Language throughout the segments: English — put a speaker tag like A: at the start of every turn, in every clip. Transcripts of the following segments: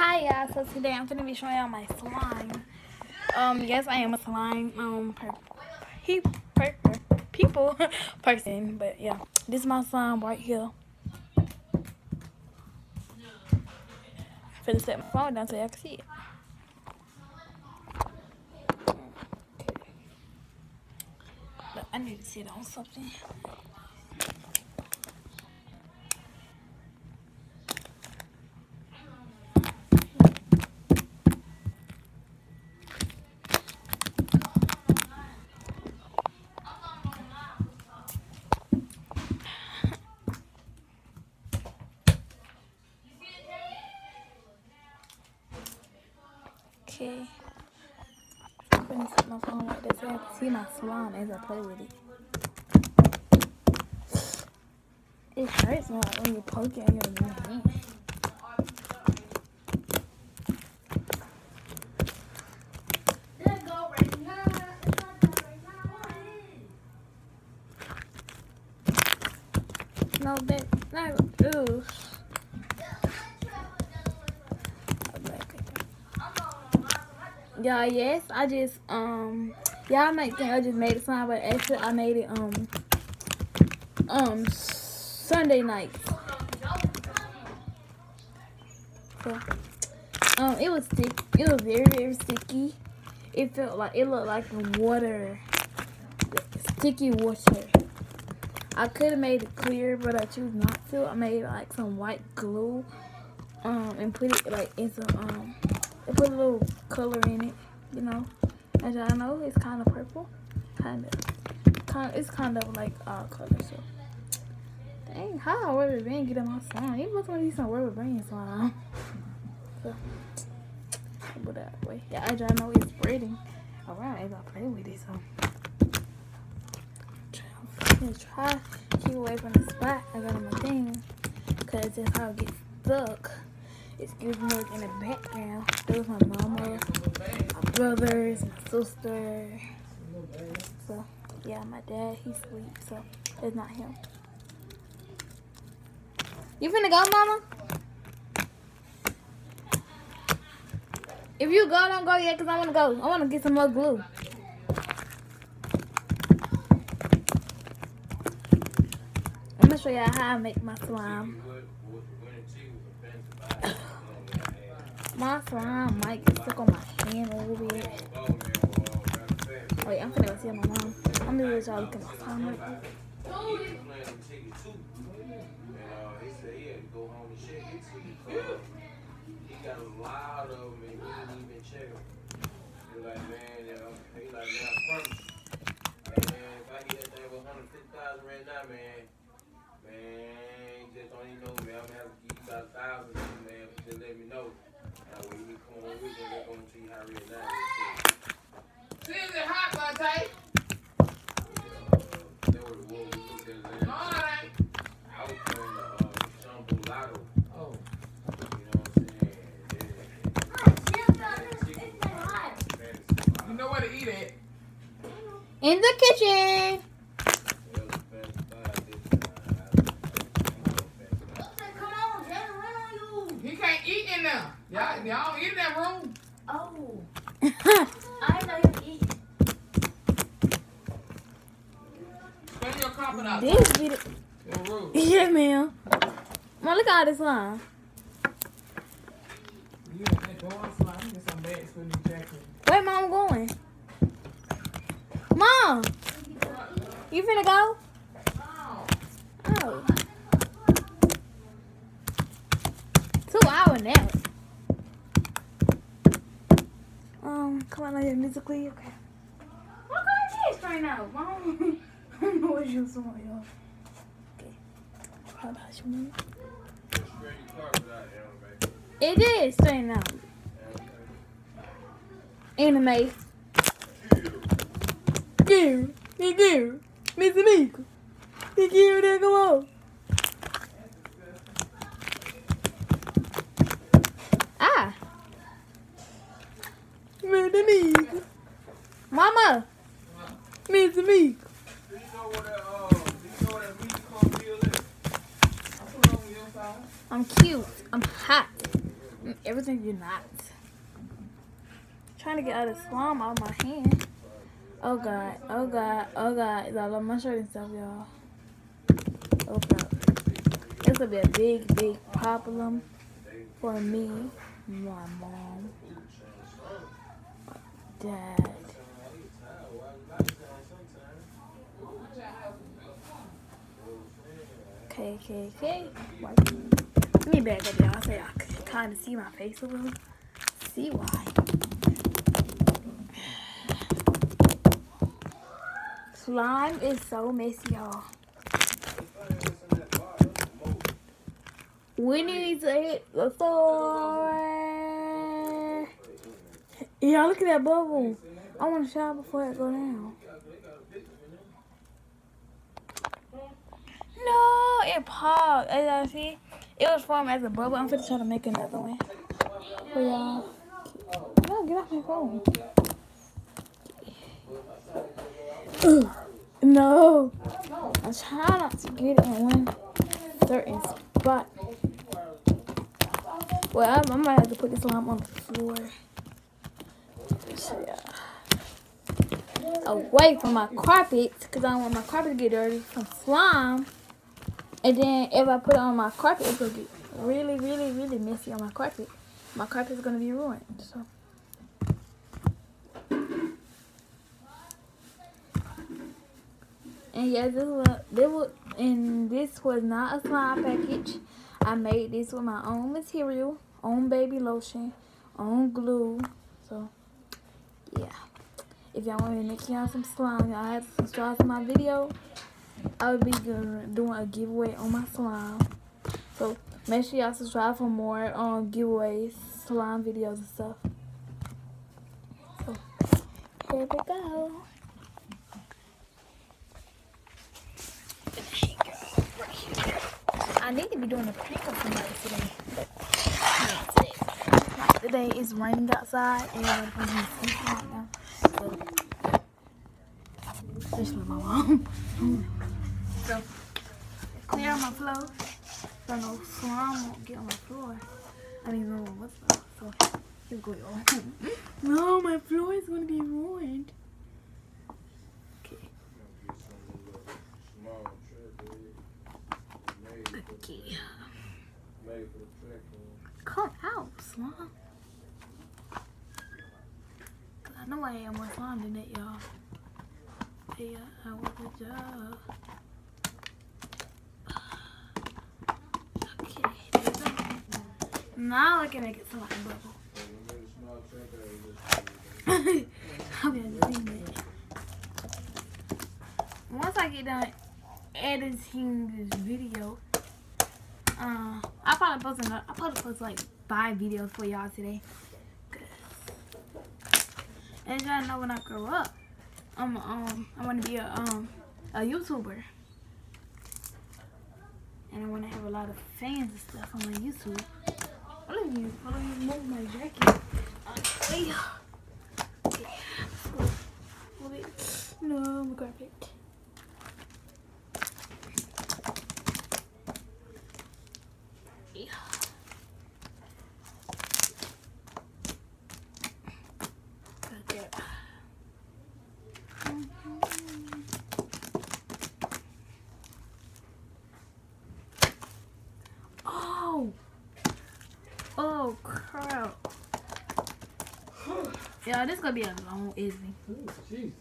A: Hi y'all, so today I'm gonna be showing y'all my slime. Um, yes, I am a slime um per, per, per, people person, but yeah, this is my slime right here. I'm finna set my phone down so y'all can see it. But I need to sit on something. See my slime as I play with it. It hurts more when you poke it in your hand. No, that, no, ooh. Yeah, yes, I just, um, y'all might think I just made a slime, but actually I made it, um, um, Sunday night. So, um, it was sticky. It was very, very sticky. It felt like, it looked like water, sticky water. I could have made it clear, but I choose not to. I made like some white glue, um, and put it like in some, um, put a little color in it, you know. As y'all know, it's kind of purple, kind of, kind. It's kind of like our color. So, dang, how I rubber band get on my slime? You must want to use some rubber band slime. So, put that way. Yeah, as y'all know, it's spreading around oh, as I play with it. So, I'm gonna try keep away from the spot I got my thing, cause how it gets stuck. Excuse me in the background. There was my mama, my brothers, my sister. So, yeah, my dad, he's asleep, so it's not him. You finna go, mama? If you go, don't go yet, because I want to go. I want to get some more glue. I'm going to show y'all how I make my slime. My slime get stuck on my hand a little bit. Wait, I'm finna go see my mom. I'm gonna let y'all look at my slime right quick.
B: He got a lot of them he didn't even check them. He like, man, you he like, man, I promise you. Man, if I get that thing for 150000 right now, man, just don't even know, man. I'm gonna have to give you about a thousand, man.
A: In the kitchen.
C: He can't eat in there. Y'all, y'all don't eat in that room.
D: Oh, I know you eat.
C: Bring your carpet out.
A: this be the...
C: Your.
A: Yeah, ma'am. Mom, look at all this line.
C: You in that door slide. Get some bags for your jacket.
A: Where mom going? Mom, you finna go?
C: Oh.
A: Oh. Two hour nap. Um, come on, like musically, okay. What kind of this right now, mom? Okay. It is straight out. Anime. Me give, Miss. Me give that come on. Ah. Miss Mika. Mama. Miss Mika.
B: Do you know where that, uh, do you know where that meat cornmeal is?
C: I put it on your side.
A: I'm cute. I'm hot. Mm, Everything you're not. Trying to get out of slime of my hand. Oh god, oh god, oh god. It's all on my shirt and stuff, y'all. Oh god. This will be a big, big problem for me, my mom, my dad. KKK. Let me back up, y'all, so y'all can kind of see my face a little. See why. Slime is so messy, y'all. We need to hit the floor. Y'all look at that bubble. I want to shower before it go down. No, it popped. As y'all see, it was formed as a bubble. I'm gonna try to make another one for y'all. No, get off my phone. Ugh. No, I'm trying not to get it in one certain spot. Well, I, I might have to put this slime on the floor. Yeah. Away from my carpet, because I don't want my carpet to get dirty from slime. And then if I put it on my carpet, it's going to get really, really, really messy on my carpet. My carpet is going to be ruined. So. And yeah, this was, this was, and this was not a slime package. I made this with my own material, own baby lotion, own glue. So, yeah. If y'all want me to make y'all some slime, y'all have to subscribe to my video. I will be doing, doing a giveaway on my slime. So, make sure y'all subscribe for more um, giveaways, slime videos and stuff. So, here we go. I need to be doing a prank on somebody today. Today. It's raining outside and everybody's sleeping right now. So especially my mom. so clear my floor. So no slime won't get on my floor. I even know what's up. So here we go. No, my floor is gonna be ruined. Okay. Okay. Come out, I know I am more slime than y'all. Yeah, I want a job. Now I can make it slime bubble. okay, I just need it. Once I get done editing this video, uh, I probably post another, I probably post like five videos for y'all today. And y'all know when I grow up, I'm um I want to be a um a YouTuber, and I want to have a lot of fans and stuff on my YouTube. Hold on, you, hold on, you move my jacket. Move it. No, I'm gonna grab it. Yeah. Okay. Oh. Oh crap. Yeah, this gonna be a long evening.
B: Jeez.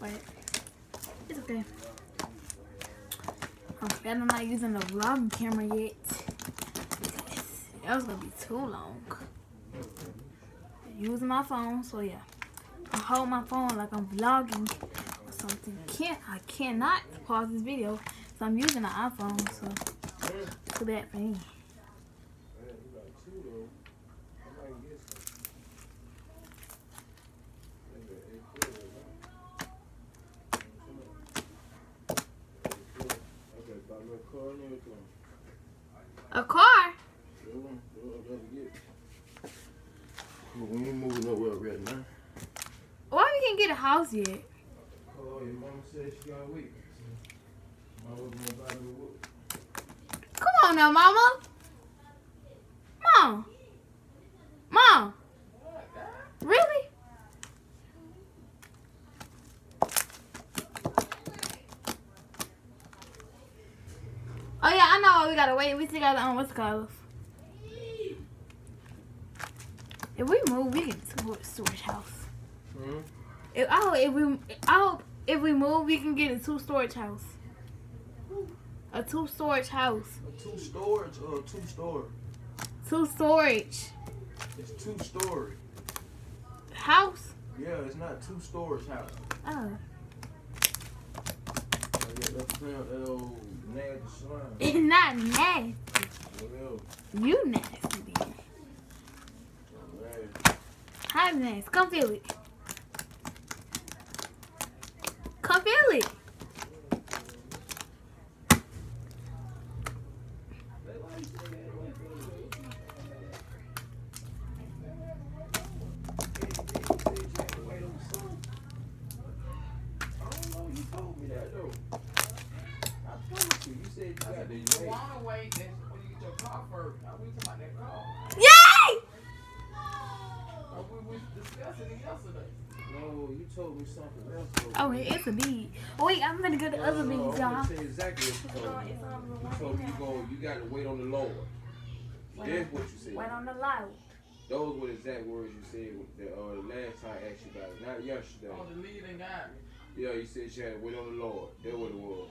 A: But it's okay. I'm glad I'm not using the vlog camera yet. That was gonna be too long. Using my phone, so yeah. I hold my phone like I'm vlogging or something. Can't I cannot pause this video, so I'm using an iPhone, so too bad for me. A car?
B: We ain't moving nowhere right now.
A: Why we can't get a house yet?
B: Oh, your mama said she got a week. Mama was gonna buy me a whoop.
A: Come on now, mama. Mom. Mom. Really? Oh know we gotta wait. We still gotta um what's it called? If we move, we can get a storage house.
B: Hmm?
A: If I hope if we I hope if we move, we can get a two storage house. A two storage house.
B: A two storage or a two story?
A: Two storage
B: It's two story.
A: house.
B: Yeah, it's not two storage house.
A: Oh,
B: that smell that old nasty slime.
A: It's not nasty. You nasty.
B: Man.
A: Hi, nasty. Come feel it. Come feel it.
C: You wanna wait, that's when you get your car first. Now we talking about that car.
A: Yay!
C: Uh, We was discussing it yesterday.
B: No, you told me something else. though.
A: Oh, it is a bead. Wait, I'm gonna go to other
B: No, no,
A: beads,
B: I'm
A: y'all.
B: gonna tell you exactly what you told me. You told me you go, you got to wait on the Lord. That's what you said.
A: Wait on the light.
B: Those were the exact words you said the, uh, the last time I asked you about it. Not yesterday.
C: On the leading guy.
B: Yeah, you said you had to wait on the Lord. That what it was.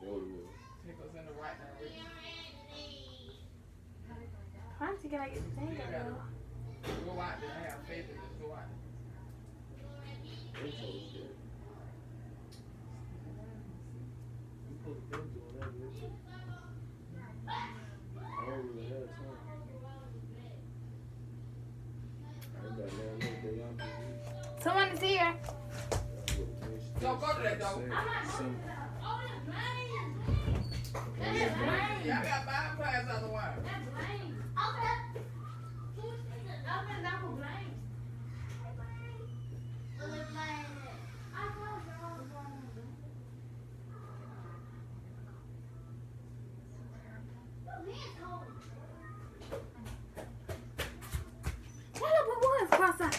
B: That what it was.
C: Take us in the right direction.
A: Trying to get I get the thing
C: You go
B: to that
C: door.
B: Some-
C: Y'all got Bible class otherwise.
A: What up, what was cross-eyed?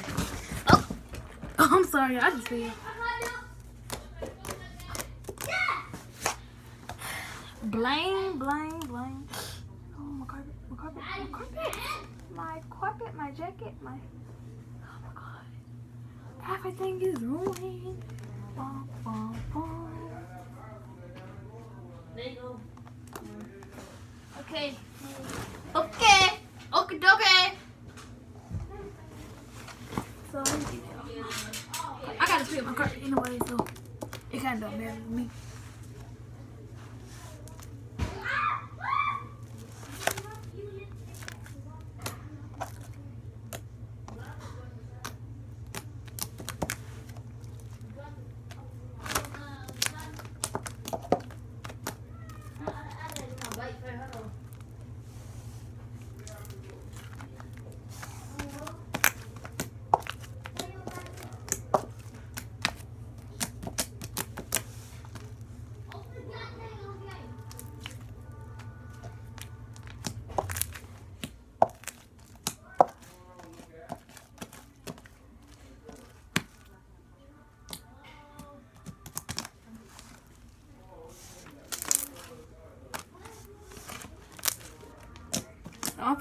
A: Oh. oh, I'm sorry. I just feel. Blame, blame, blame. Oh, my carpet, my carpet, my carpet. My carpet, my jacket, my. Oh my god. Everything is ruined. Bum, bum, bum. Okay. Okay. Okay, okay. So let me get that. I gotta clear my carpet anyway, so it kind of don't matter to me.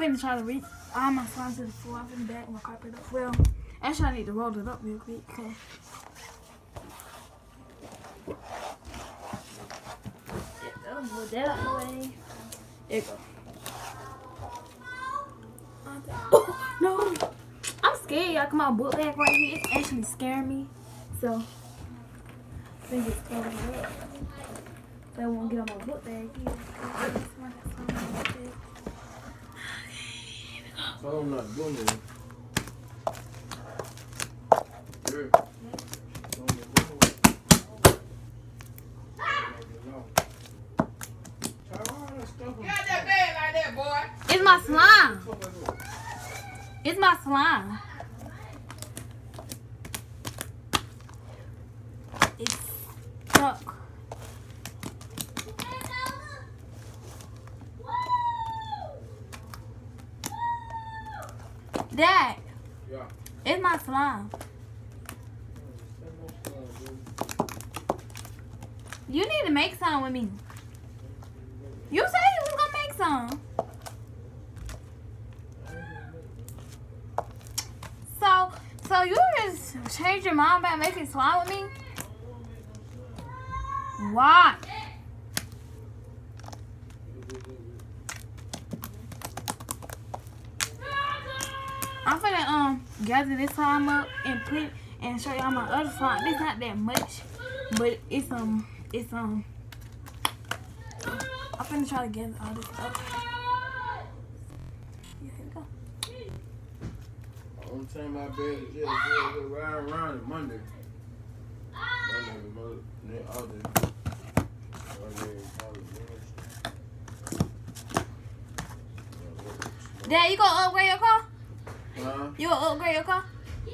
A: I'm finna try to reach ah, all my slides to the floor. I'm finna back my carpet up. Well, actually, I need to roll it up real quick. Okay. Move that out the way. There you go. Oh, no. I'm scared. Y'all come on book bag right here. It's actually scaring me. So, I think it's covered up. So I won't get on my book bag here.
B: I'm not doing it.
A: It's my slime. It's my slime. It's stuck. Dad,
B: Yeah.
A: it's my slime. You need to make some with me. You said you was gonna make some. So, so you just change your mind about making slime with me? Why? I'm finna um gather this slime up and put and show y'all my other slime. It's not that much, but it's um it's um. I'm finna try to gather all this up. Yeah, here we go.
B: Only time my bed is just ride around Monday. Monday, all day. Monday.
A: Dad, you gonna upgrade your car?
B: Huh?
A: You gonna upgrade your car?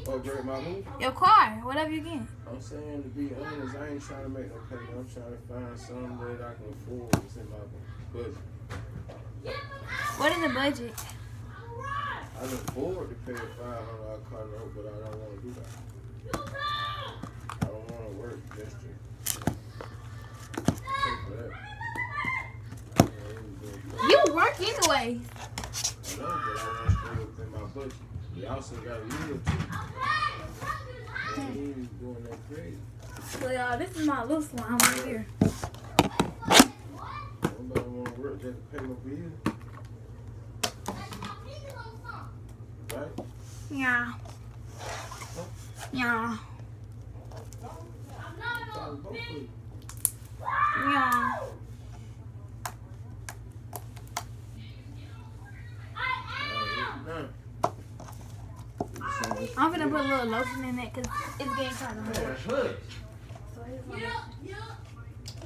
B: Upgrade my move?
A: Your car, whatever you get.
B: I'm saying to be honest, I ain't trying to make no payment. I'm trying to find something that I can afford that's in my budget.
A: What is the budget?
B: I can afford to pay a five hundred dollar car note, but I don't want to do that. I don't want to work just to pay for that. I don't really do it.
A: You work anyway.
B: I know, but I want to stay within my budget. We also got too. He ain't doing that crazy.
A: So y'all, this is my little slime right here.
B: Nobody want to work just pay my bills, right?
A: Yeah. Yeah.
B: Probably both of you.
A: Yeah.
B: None.
A: I'm gonna put a little lotion in it because it's getting kind of hard.
B: Man, hush.
A: So here's my lotion.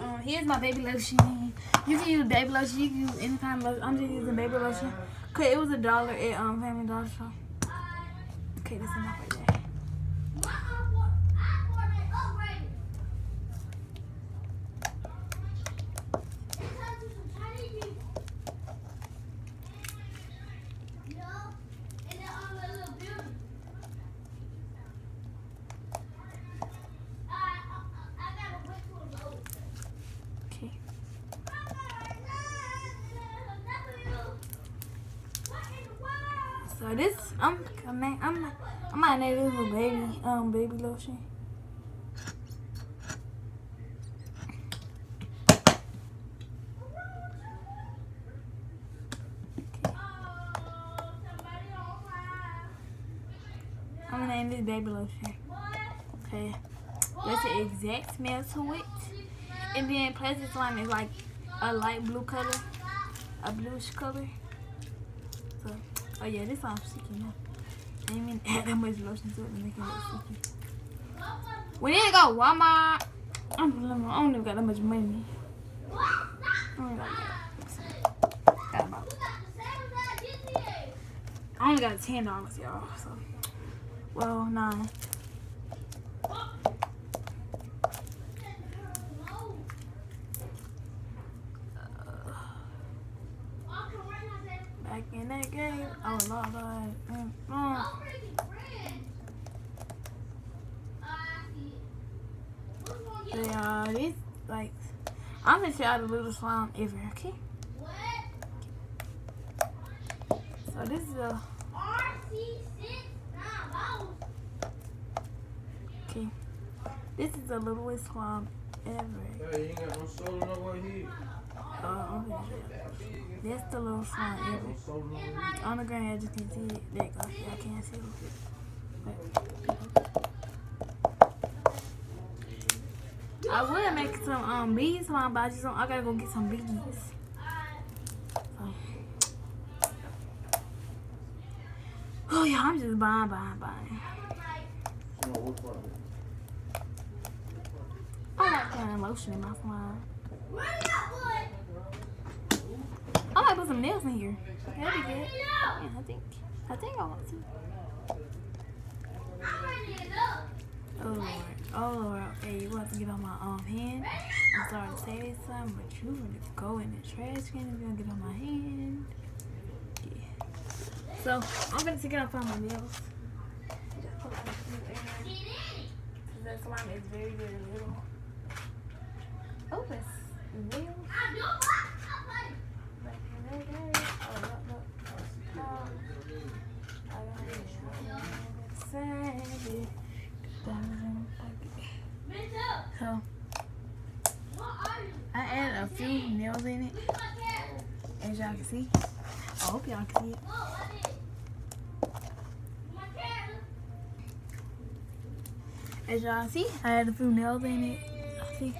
A: Um, here's my baby lotion. You can use baby lotion. You can use any kind of lotion. I'm just using baby lotion. Cause it was a dollar at um Family Dollar Shop. Okay, this is my This, I'm, I'm, I'm, I might name this a baby, um, baby lotion. I'm gonna name this baby lotion. Okay. That's the exact smell to it. And then plus plastic slime is like a light blue color, a bluish color. So, oh yeah, this slime's sticky now. I didn't even add that much lotion to it to make it look sticky. We need to go Walmart. I'm, I don't even got that much money. I only got, got about, I only got ten dollars, y'all. So, well, nine. Back in that game, Was uh, all like, I'm gonna show you the little slime ever, okay? So this is a okay. This is the littlest slime ever.
B: Hey,
A: Uh, you. That's the little
B: soda nowhere.
A: On the ground, I just can't see it. There you go. I can't see it. I would make some um bees slime, but I just don't. I gotta go get some bees. So. Oh yeah, I'm just buying, buying, buying.
B: You know, what part of?
A: I lotion in my slime. I might put some nails in here. That'd be good. Yeah, I think. I think I want to. Oh Lord. Oh Lord. Okay, you have to get on my um hand. I'm sorry to say this but you gonna go in the trash can if you gonna get on my hand. Yeah. So I'm gonna take it off on my nails. That slime is very, very little. Oh, it's real. Like, there, there. Oh, look, look. Oh. I got it. Save it. So, I added a few nails in it, as y'all can see. I hope y'all can see it. As y'all see, I had a few nails in it. See?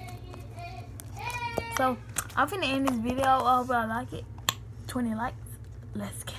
A: So, I'm finna end this video. I hope y'all like it. 20 likes. Let's get